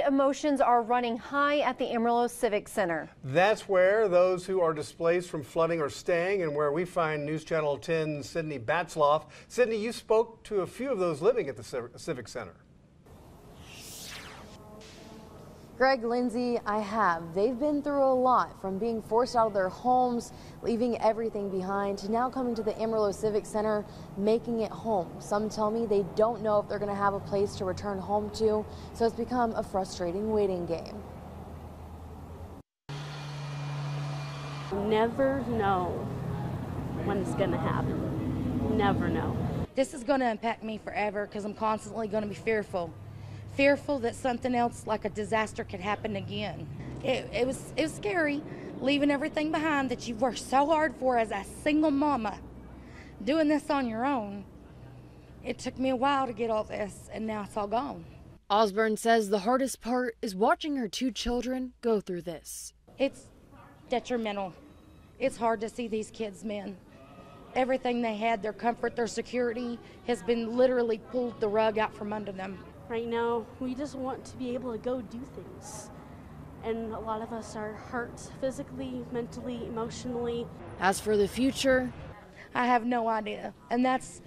Emotions are running high at the Amarillo Civic Center. That's where those who are displaced from flooding are staying and where we find News Channel 10 Sydney Batzloff. Sydney, you spoke to a few of those living at the Civic Center. Greg, Lindsay, I have. They've been through a lot from being forced out of their homes, leaving everything behind, to now coming to the Amarillo Civic Center, making it home. Some tell me they don't know if they're going to have a place to return home to, so it's become a frustrating waiting game. Never know when it's going to happen. Never know. This is going to impact me forever because I'm constantly going to be fearful fearful that something else like a disaster could happen again. It, it, was it was scary leaving everything behind that you worked so hard for as a single mama doing this on your own. It took me a while to get all this and now it's all gone. Osborne says the hardest part is watching her two children go through this. It's detrimental. It's hard to see these kids men. Everything they had, their comfort, their security, has been literally pulled the rug out from under them right now. We just want to be able to go do things. And a lot of us are hurt physically, mentally, emotionally. As for the future, I have no idea. And that's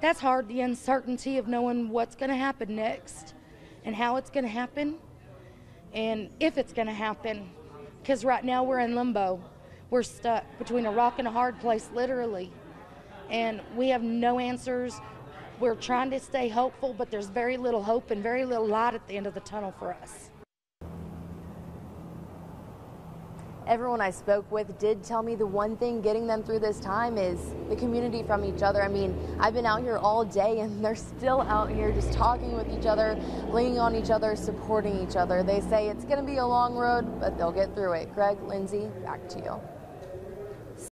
that's hard the uncertainty of knowing what's going to happen next and how it's going to happen and if it's going to happen because right now we're in limbo. We're stuck between a rock and a hard place literally. And we have no answers we're trying to stay hopeful, but there's very little hope and very little light at the end of the tunnel for us. Everyone I spoke with did tell me the one thing getting them through this time is the community from each other. I mean, I've been out here all day and they're still out here just talking with each other, leaning on each other, supporting each other. They say it's going to be a long road, but they'll get through it. Greg, Lindsay, back to you.